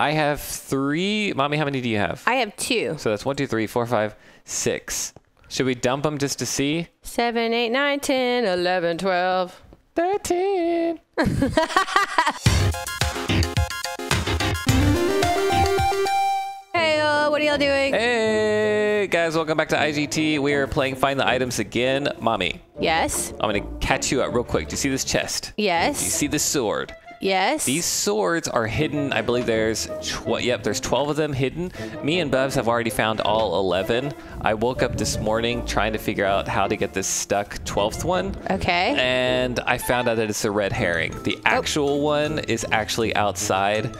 I have three. Mommy, how many do you have? I have two. So that's one, two, three, four, five, six. Should we dump them just to see? Seven, eight, nine, ten, eleven, twelve, thirteen. Hey, what are y'all doing? Hey, guys, welcome back to IGT. We are playing Find the Items again. Mommy, Yes. I'm going to catch you up real quick. Do you see this chest? Yes. Do you see this sword? Yes. These swords are hidden. I believe there's, tw- yep, there's 12 of them hidden. Me and Bubs have already found all 11. I woke up this morning trying to figure out how to get this stuck 12th one. Okay. And I found out that it's a red herring. The oh. actual one is actually outside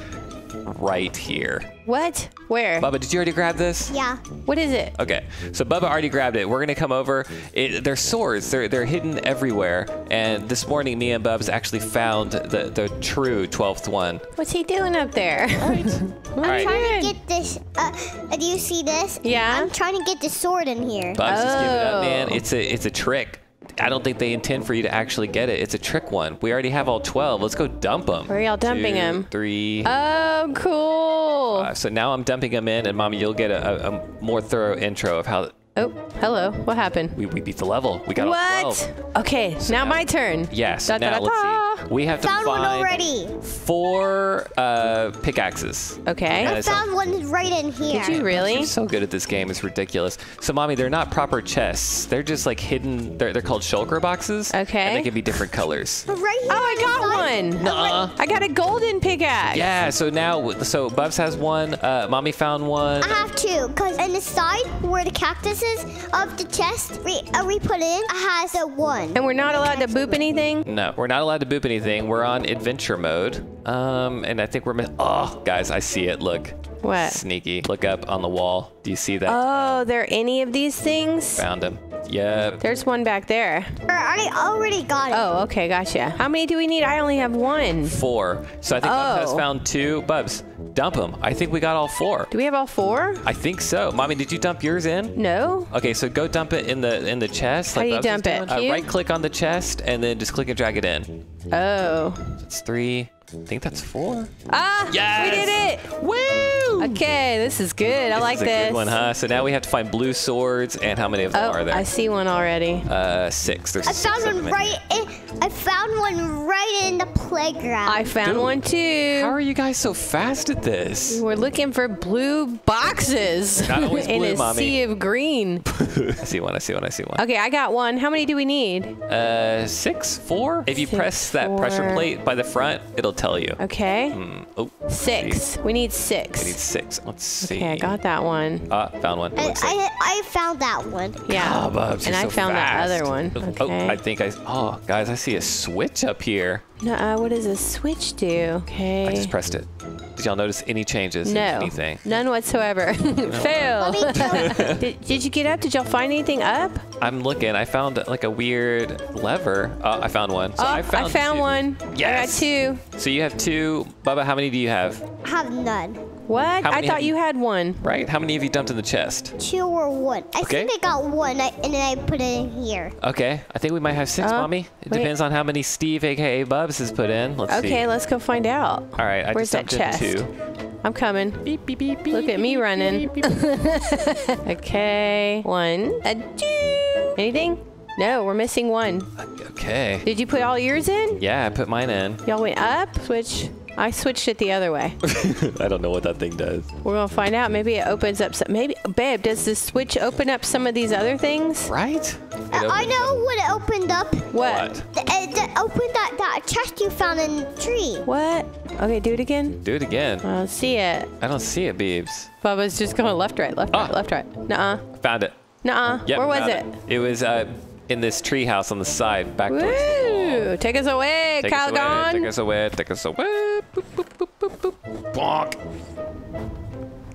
right here. What? Where? Bubba, did you already grab this? Yeah. What is it? Okay, so Bubba already grabbed it. We're gonna come over. It, they're swords. They're they're hidden everywhere. And this morning, me and Bubs actually found the the true twelfth one. What's he doing up there? All right, Trying to get this. Uh, do you see this? Yeah. I'm trying to get the sword in here. Bubs, just give it up, man. Oh. It's a it's a trick. I don't think they intend for you to actually get it. It's a trick one. We already have all twelve. Let's go dump them. Where are y'all dumping 'em? Three. Oh, cool. Uh, so now I'm dumping them in, and mommy, you'll get a, a, a more thorough intro of how oh, hello. What happened? we, we beat the level. We got all What? 12. Okay, now now- my turn. Yes. Da, da, now da, let's see. We have to Found one find already. four uh, pickaxes. Okay. I found one right in here. Did you really? You're so good at this game. It's ridiculous. So, mommy, they're not proper chests. They're just like hidden. They're, they're called shulker boxes. Okay. And they can be different colors. Right here. Oh, I got one. Nuh-uh. I got a golden pickaxe. Yeah. So now, so Bubs has one. Uh, mommy found one. I have two, because in the side where the cactus is of the chest we, uh, we put in has a one. And we're not allowed to boop anything? No, we're not allowed to boop anything. We're on adventure mode. Um, and I think we're. mi- Oh, guys, I see it. Look. What? Sneaky. Look up on the wall. Do you see that? Oh, there any of these things? Found them. Yep. There's one back there. I already got it. Oh, okay, gotcha. How many do we need? I only have one. Four. So I think Bubs has Oh. found two. Bubs, dump them. I think we got all four. Do we have all four? I think so. Mommy, did you dump yours in? No. Okay, so go dump it in the in the chest. How do you dump it? Uh, right click on the chest and then just click and drag it in. Oh. It's three. I think that's four. Ah! Yes! We did it! Woo! Okay, this is good. I This like is a this. good one, huh? So now we have to find blue swords, and how many of them Oh, are there? I see one already. Uh, six. There's I six found one right in, I found one right in the playground. I found Dude, one too. How are you guys so fast at this? We're looking for blue boxes Not always in a Mommy. sea of green. I see one. I see one. I see one. Okay, I got one. How many do we need? Uh, six, four. If you Six, press that pressure plate by the front, it'll tell you. Okay. Mm, oh, Six. We need six. I need six. Let's see. Okay, I got that one. Ah, found one. I, like- I, I found that one. Yeah. Ah, Bubs, and I so found fast. that other one. Oh, Okay. I think I. Oh, guys, I see a switch up here. Nuh-uh, what does a switch do? Okay. I just pressed it. Did y'all notice any changes? in no. anything? None whatsoever. Fail. Let me tell did, did you get up? Did y'all find anything up? I'm looking. I found like a weird lever. Oh, I found one. So oh, I found, two. one. Yes. I got two. So you have two. Bubba, how many do you have? I have none. What? I thought you you- had one. Right? How many have you dumped in the chest? Two or one. I Okay. think I got one and then I put it in here. Okay. I think we might have six, Uh, mommy. It wait. depends on how many Steve, aka Bubs, has put in. Let's see. Okay, let's go find out. All right. I Where's just that dumped in chest? two. I'm coming. Beep, beep, beep, beep, Look at me beep, running. beep, beep, beep. Okay. One. A two. Anything? No, we're missing one. okay. Did you put all yours in? Yeah, I put mine in. Y'all went up? Switch. I switched it the other way. I don't know what that thing does. We're gonna find out. Maybe it opens up some. Maybe, babe, does this switch open up some of these other things? Right? Uh, I opens know what it opened up. What? What? The, uh, the, opened that, that chest you found in the tree. What? Okay, do it again. Do it again. I don't see it. I don't see it, Beebs. Bubba's just going left, right, left, right, Ah. left, right. Nuh-uh. Found it. Nuh-uh. Yep, Where was found it? It was uh, in this tree house on the side, back towards the wall. Woo! Take us away, Take us away, Calgon. take us away, take us away. Bonk.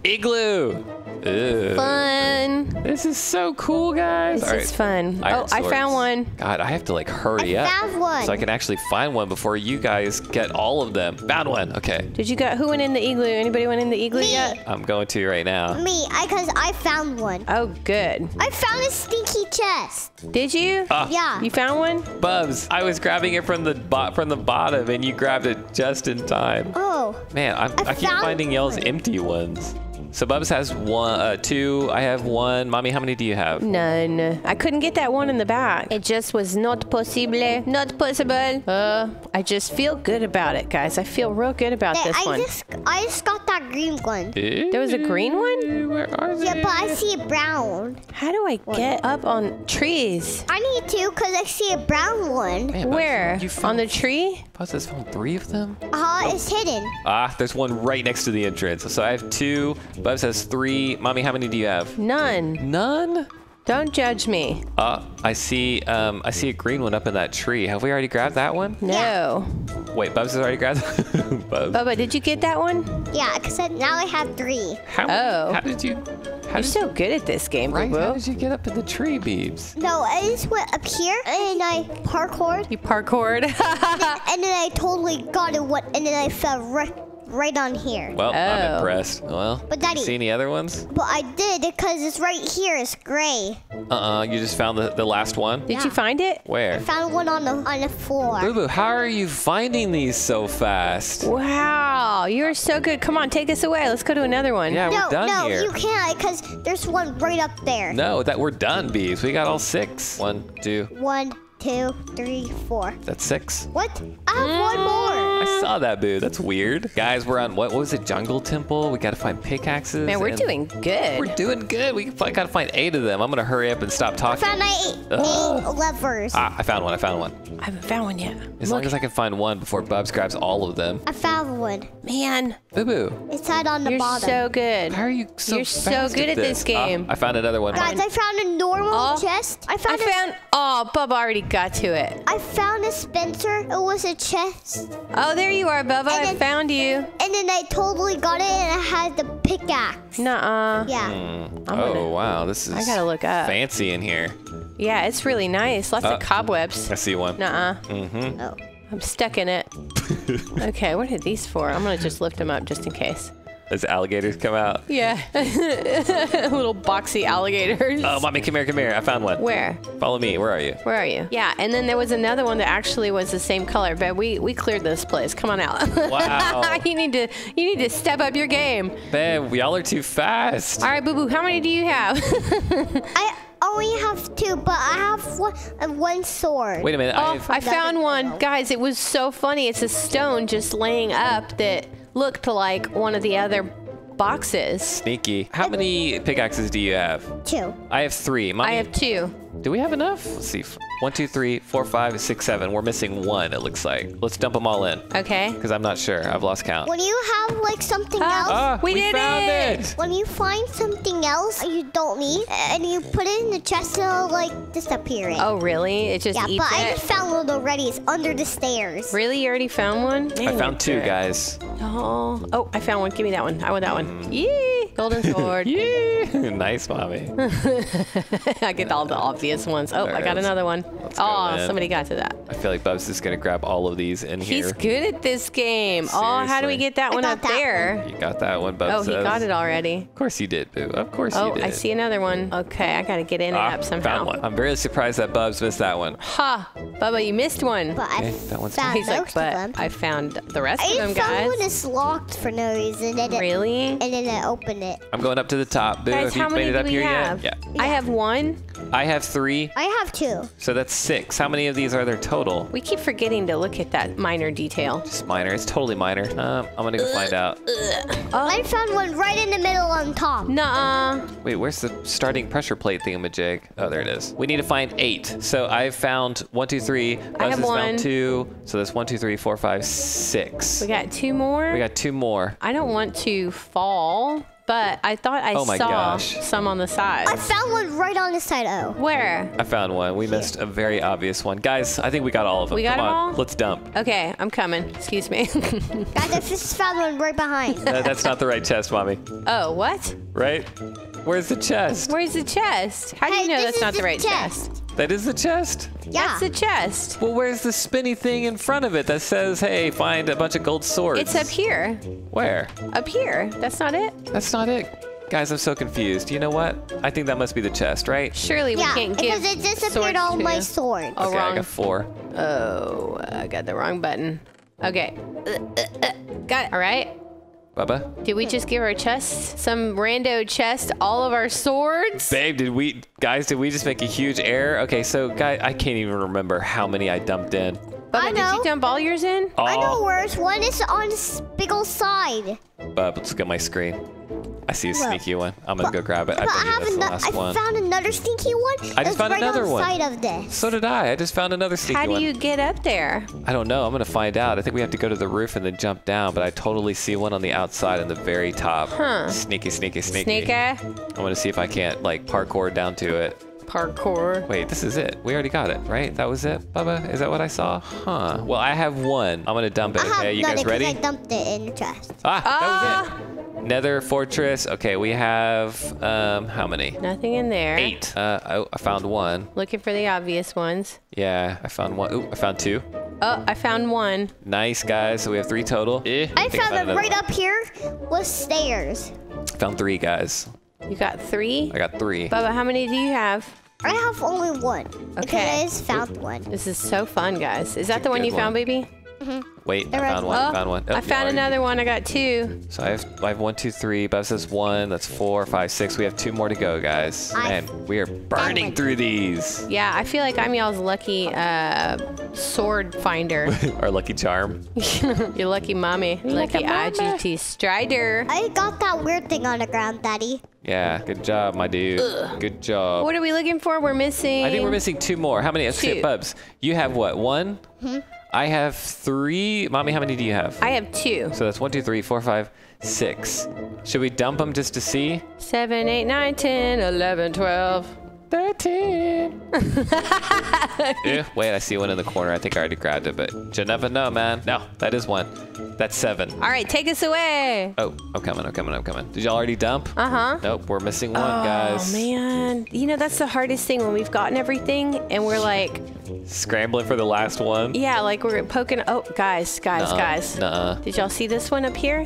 Igloo. Ew. Fun. This is so cool, guys. This All is fun. Iron Oh, I found one. God, I have to like hurry I up found one. so I can actually find one before you guys get all of them. Found one. Okay, Did you got who went in the igloo? Anybody went in the igloo Me. yet? I'm going to right now. Me, I cause I found one. Oh, good. I found a stinky chest. Did you? Ah. Yeah. You found one? Bubs, I was grabbing it from the bo- from the bottom, and you grabbed it just in time. Oh. Man, I'm, I, I keep found finding y'all's empty ones. So Bubs has one, uh, two. I have one. Mommy, how many do you have? None. I couldn't get that one in the back. It just was not possible. Not possible. Uh, I just feel good about it, guys. I feel real good about Hey, this I one. just I just got that green one. There was a green one? Where are they? Yeah, but I see a brown. How do I get up on trees? I need to cause I see a brown one. Man, Where? You found, On the tree? Bubs has found three of them? Uh, it's hidden. Ah, there's one right next to the entrance. So I have two. Bubs has three. Mommy, how many do you have? None. None? Don't judge me. Uh, I see, um, I see a green one up in that tree. Have we already grabbed that one? No. Wait, Bubs has already grabbed Bubs. Bubba, did you get that one? Yeah, cause now I have three. How, Oh. how did you, how You're did so good at this game, Right? Boo How did you get up in the tree, Beebs? No, I just went up here and I parkoured You parkoured. and then I totally got it. What? And then I fell right, right on here. Well, I'm Oh. impressed. Well, But Daddy- see any other ones? Well, I did because it's right here. It's gray. Uh-uh, you just found the, the last one? Did you find it? Where? I found one on the on the floor. Boo Boo, how are you finding these so fast? Wow, you're so good. Come on, take us away. Let's go to another one. Yeah, no, we're done no, here. you can't because there's one right up there. No, that we're done, Bees. We got all six. One, two, One, two, three, four. that's six. What? I have one mm. more. I saw that, Boo. That's weird. Guys, we're on, what, what was it, Jungle Temple? We gotta find pickaxes. Man, we're and- doing good. We're doing good. We gotta find eight of them. I'm gonna hurry up and stop talking. I found eight, Ugh. eight levers. Ah, I found one. I found one. I haven't found one yet. As Look, long as I can find one before Bubs grabs all of them. I found one. man, Boo Boo, It's right on the you're bottom. so good. how are you so You're so good at this Ah, game. I found another one. Guys, I found a normal Oh. chest. I I found. a- found. Oh, Bubba already got to it. I found a Spencer. It was a chest, Oh, there you are, Bubba. I then- found you. and then I totally got it, and it had the pickaxe. Nuh-uh. Yeah. Mm. Oh gonna- wow, this is I gotta look up. fancy in here. Yeah, it's really nice. Lots Uh, of cobwebs. I see one. Nuh-uh. Mm-hmm. Oh. I'm stuck in it. okay, what are these for? I'm gonna just lift them up just in case. As alligators come out. Yeah. Little boxy alligators. Oh, mommy, come here, come here. I found one. Where? Follow me. Where are you? Where are you? Yeah, and then there was another one that actually was the same color, but we we cleared this place. Come on out. Wow. you need to you need to step up your game. Man, y'all are too fast. All right, Boo Boo, how many do you have? I only have two, but I have one, uh, one sword. Wait a minute. oh, I've, I found one. Guys, it was so funny. It's a stone just laying up that looked like one of the other boxes. sneaky. How many pickaxes do you have? Two. I have three. Mommy, I have two. Do we have enough? Let's see. One, two, three, four, five, six, seven. We're missing one. It looks like. Let's dump them all in. Okay. Because I'm not sure. I've lost count. When you have like something Ah. else, Ah, We did found it! it. when you find something else you don't need, and you put it in the chest, it'll like disappear. It. Oh, really? It just yeah, eats but I just found one already. It's under the stairs. Really? You already found one? I found two, guys. Oh, oh, I found one. Give me that one. I want that one. Yee! Golden sword. Yeah. nice, mommy. I get all the obvious ones. Oh, There I got is. another one. Let's go, Oh, man. somebody got to that. I feel like Bubs is going to grab all of these in here. He's good at this game. Oh, how do we get that I one got up that there? You got that one, Bubs Oh, he says. got it already. Of course you did, Boo. Of course Oh, you did. I see another one. Okay, I gotta get in and Ah, up somehow. found one. I'm very surprised that Bubs missed that one. Ha! Bubba, you missed one. But I that one's found He's like, but them. I found the rest I of them, just found guys. one that's locked for no reason, and it, Really? and then I opened it. I'm going up to the top. Boo, Guys, have you how many made it do up we here have? yet? Yeah. I have one. I have three, I have two. so that's six. How many of these are there total? We keep forgetting to look at that minor detail. Just minor. It's totally minor. Um, I'm gonna go find out. I found one right in the middle on top. Nuh-uh. Wait, where's the starting pressure plate thingamajig? Oh, there it is. We need to find eight. So I've found one, two, three. Bubs have has one. found two. So that's one, two, three, four, five, six. We got two more. We got two more. I don't want to fall. But I thought I Oh my saw gosh. some on the side. I found one right on the side. Oh. Where? I found one. We missed a very obvious one. Guys, I think we got all of them. We got Come them on, all? let's dump. Okay, I'm coming. Excuse me. Guys, I just found one right behind. That's not the right chest, mommy. oh, what? Right? Where's the chest? Where's the chest? How do you know that's not the the right chest. chest? That is the chest. Yeah. That's the chest. Well, where's the spinny thing in front of it that says, "Hey, find a bunch of gold swords"? It's up here. Where? Up here. That's not it? That's not it. Guys, I'm so confused. You know what? I think that must be the chest, right? Surely we yeah, can't give because it disappeared swords all to- my swords. Oh, okay, I got four. Oh, I got the wrong button. Okay. Uh, uh, uh. Got it. All right. Bubba? Did we just give our chests, some rando chest, all of our swords? Babe, did we, guys, did we just make a huge error? Okay, so, guy, I can't even remember how many I dumped in. Bubba, I did know. you dump all yours in? I know worse. One is on this big old side. Bub, let's look at my screen. I see a Well, sneaky one. I'm gonna go grab it. I But I bet you have that's the ano- last I one. found another stinky one. I just found right another on one. of this. So did I. I just found another sneaky one. How do one. you get up there? I don't know. I'm gonna find out. I think we have to go to the roof and then jump down. But I totally see one on the outside in the very top. Huh. Sneaky, sneaky, sneaky. Sneaker? I'm gonna see if I can't like parkour down to it. Parkour. Wait, this is it. We already got it, right? That was it, Bubba? Is that what I saw? Huh. Well, I have one. I'm gonna dump it. I have Okay, you guys ready? I dumped it in the chest. Ah, Ah! that was it. Nether fortress. Okay, we have um how many? Nothing in there. Eight. Uh, oh, I found one. Looking for the obvious ones. Yeah, I found one. Ooh, I found two. Oh, I found one. Nice guys. So we have three total. Eh, I think found it right one. up here with stairs. Found three guys. You got three? I got three. Bubba, how many do you have? I have only one. Because Okay. I just found one. This is so fun, guys. Is that the one good you found, one. baby? Wait, I Alright. found one. Oh, I found one. Oh, I found already- another one. I got two. So I have, I have one, two, three. Bubs says one. That's four, five, six. We have two more to go, guys. I- Man, we are burning through these. Yeah, I feel like I'm y'all's lucky uh, sword finder. Our lucky charm. Your lucky mommy. Lucky mommy. IGT Strider. I got that weird thing on the ground, Daddy. Yeah, good job, my dude. Good job. What are we looking for? We're missing. I think we're missing two more. How many? Let's Two. Bubs. You have what? One? Hmm? I have three. Mommy, how many do you have? I have two. so that's one, two, three, four, five, six. Should we dump them just to see? Seven, eight, nine, ten, eleven, twelve. 13. Eh, wait, I see one in the corner. I think I already grabbed it, but you never know, man. No, that is one. That's seven. All right, take us away. Oh, I'm coming, I'm coming, I'm coming. Did y'all already dump? Uh huh. Nope, we're missing one, guys. Oh man, you know that's the hardest thing when we've gotten everything and we're like, Scrambling for the last one. yeah, like we're poking. Oh, guys, guys, Nuh-uh, guys. nuh-uh. Did y'all see this one up here?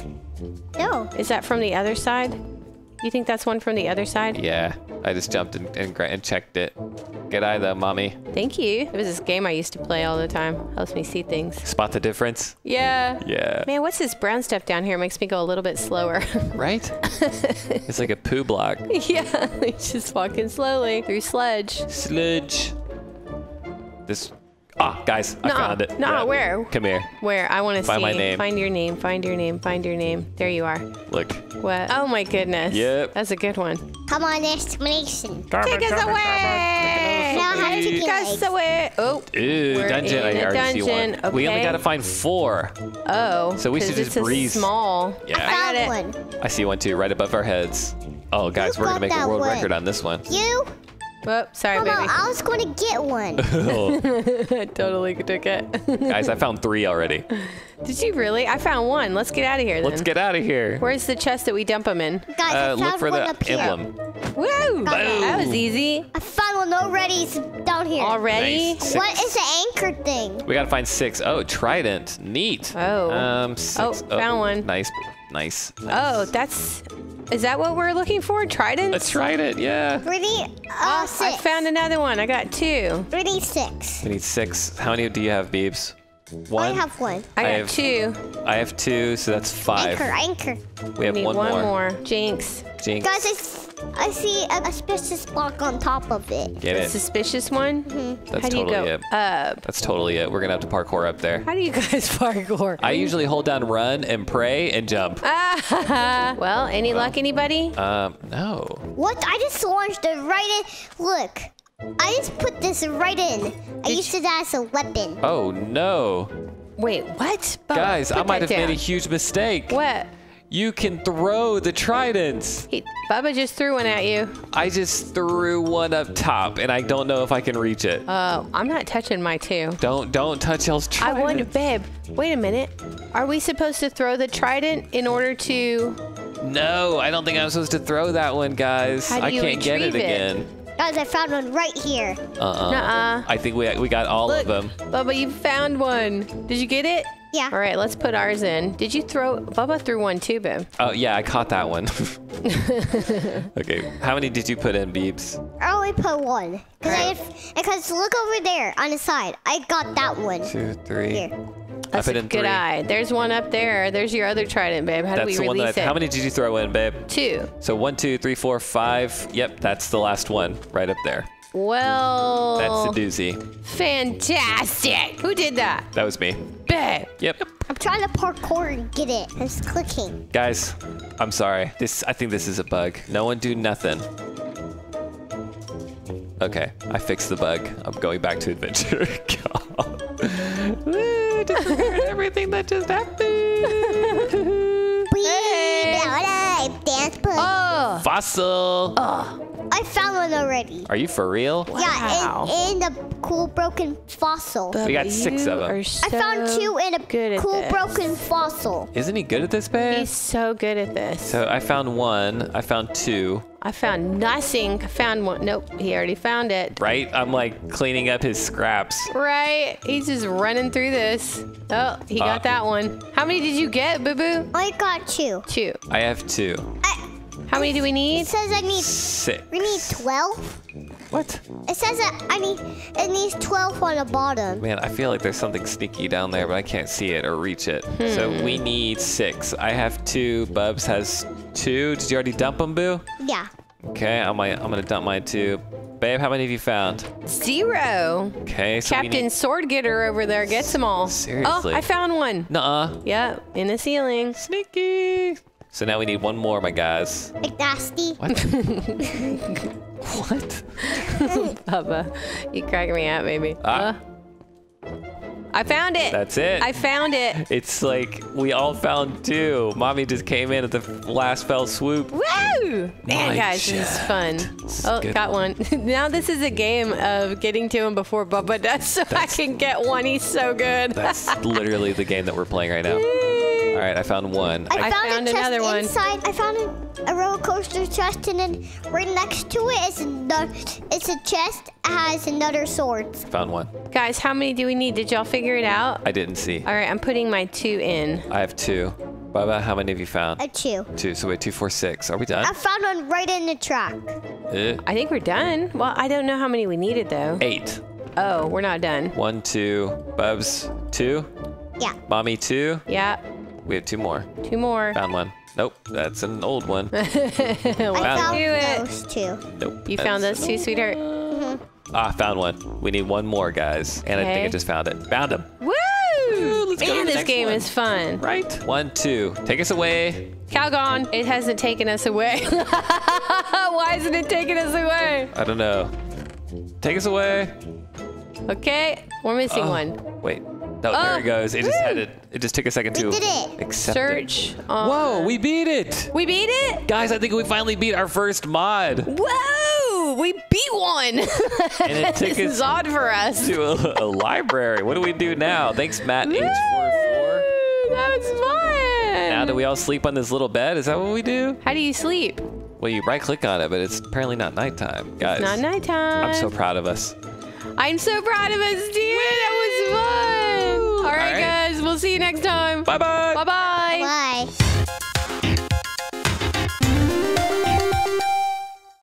No. Is that from the other side? You think that's one from the other side? Yeah, I just jumped and, and, and checked it. Good eye, though, mommy. Thank you. It was this game I used to play all the time. Helps me see things. Spot the difference? Yeah. Yeah. Man, what's this brown stuff down here? Makes me go a little bit slower. Right? it's like a poo block. yeah, just walking slowly through sludge. Sludge. This. Ah, guys, I found it. Nuh-uh, where? Come here. Where? I want to see. Find my name. Find your name. Find your name. Find your name. There you are. Look. What? Oh my goodness. Yep. That's a good one. Come on, explanation. Take us away. Now I have Take chicken us away. Oh. Ooh, We're dungeon. in I a already see one. dungeon, We only got to find four. Oh. So we should just it's a breeze. small. Yeah. I got it. One. I see one too, right above our heads. Oh, guys, Who we're gonna make a world one? record on this one. You? Oh, sorry, Come on, baby. I was going to get one. Oh, I totally took it. guys, I found three already. Did you really? I found one. Let's get out of here then. Let's get out of here. Where's the chest that we dump them in? Guys, I Uh, found look for one the up here. emblem. Woo! That was easy. I found one already it's down here. Already? Nice. What Six. is the anchor thing? We gotta find six. Oh, trident. Neat. Oh. Um, six. Oh, found one. Nice, nice. Oh, that's. Is that what we're looking for? Trident? a trident. Yeah. We need uh, Oh, six. I found another one. I got two. We need six. We need six. How many do you have, Beebs? One. I have one. I got I have- two. I have two, so that's five. Anchor, anchor. We have Need one, one, more. more. Jinx. Jinx. Guys, I, s- I see a, a suspicious block on top of it. Get The it. suspicious one? That's How do you totally go it. up? That's totally it. We're gonna have to parkour up there. How do you guys parkour? I usually hold down run and pray and jump. Ah, well, any luck, anybody? Um, no. What? I just launched it right in. Look. I just put this right in. I used it as a weapon. Oh no. Wait, what? Bubba, Guys, I might that have made a huge mistake. What? You can throw the tridents. He, Bubba just threw one at you. I just threw one up top, and I don't know if I can reach it. Oh, I'm not touching my two. don't don't touch y'all's I trident. wonder, babe. Wait a minute. Are we supposed to throw the trident in order to? No, I don't think I'm supposed to throw that one, guys. How do I you can't get it it? again. Guys, I found one right here. Uh-uh. Nuh-uh. I think we we got all Look, of them. Bubba, you found one. Did you get it? Yeah. All right, let's put ours in. Did you throw? Bubba threw one too, babe. Oh yeah, I caught that one. okay, how many did you put in, Beeps? I only put one. Because I Alright. have, because look over there on the side. I got that one. Two, three. Here. That's put a in good three. eye. There's one up there. There's your other trident, babe. How do we the one release that. I, it? how many did you throw in, babe? Two. So one, two, three, four, five. Yep, that's the last one, right up there. Well, That's a doozy. fantastic. Who did that? That was me. Babe. Yep. I'm trying to parkour and get it. It's clicking. Guys, I'm sorry. This I think this is a bug. No one do nothing. Okay, I fixed the bug. I'm going back to adventure. God. Woo, just forgot everything that just happened. Hey. Dance bug. Oh. Fossil. I found one already. Are you for real? Wow. Yeah, in, in the cool broken fossil. We got six of of 'em. are I found two in a good cool this. broken fossil. Isn't he good at this, babe? He's so good at this. So I found one. I found two. I found nothing. I found one. Nope, he already found it. Right? I'm like cleaning up his scraps. Right? He's just running through this. Oh, he got Uh. that one. How many did you get, Boo Boo? I got two. Two. I have two. I, How many do we need? it need? says I need. Six. We need 12. What? It says that I need. It needs 12 on the bottom. Man, I feel like there's something sneaky down there, but I can't see it or reach it. So hmm. we need six. I have two. Bubs has two. Did you already dump them, Boo? Yeah. Okay, I'm, I'm gonna dump mine too. Babe, how many have you found? Zero. Okay, so Captain need- Sword Getter over there gets them all. Seriously? Oh, I found one. Nuh-uh. Yep, in the ceiling. Sneaky. So now we need one more, my guys. Like nasty. What? what? Bubba, you cracking me out, baby. Ah. Uh, I found it. That's it. I found it. It's like we all found two. Mommy just came in at the last fell swoop. Woo! Man, My guys, this is fun. This is Oh, got one. now this is a game of getting to him before Bubba does, so I can get one. He's so good. That's literally the game that we're playing right now. All right, I found one. I, I found, found a chest another one. inside. I found a, a roller coaster chest, and then right next to it is another. It's a chest that has another sword. found one. Guys, how many do we need? Did y'all figure it out? I didn't see. All right, I'm putting my two in. I have two. Baba, how many have you found? A two. Two. So wait, two, four, six. Are we done? I found one right in the track. Eh. I think we're done. Well, I don't know how many we needed though. Eight. Oh, we're not done. One, two. Bubs, two. Yeah. Mommy, two. Yeah, We have two more. two more. Found one. Nope, that's an old one. I found do it. those two. Nope. You found those two, sweetheart. Ah, found one. We need one more, guys. And I think I just found it. Found him. Woo! let's go to Man, the this next game one. is fun. Right. One, two. Take us away. Calgon, it hasn't taken us away. Why isn't it taking us away? I don't know. Take us away. Okay, we're missing Oh, one. Wait. No, there Oh, it goes. It just had it. It just took a second to did it. accept Search. it. on- Whoa, we beat it. We beat it? Guys, I think we finally beat our first mod. Whoa! We beat one. And it took this is odd for us. to a, a library. What do we do now? Thanks, Matt H44. Woo! That was fun. Now do we all sleep on this little bed? Is that what we do? How do you sleep? Well, you right click on it, but it's apparently not nighttime. Guys, It's Not nighttime. I'm so proud of us. I'm so proud of us, dude. That was fun. All right, All right, guys. We'll see you next time. Bye-bye. Bye-bye. Bye.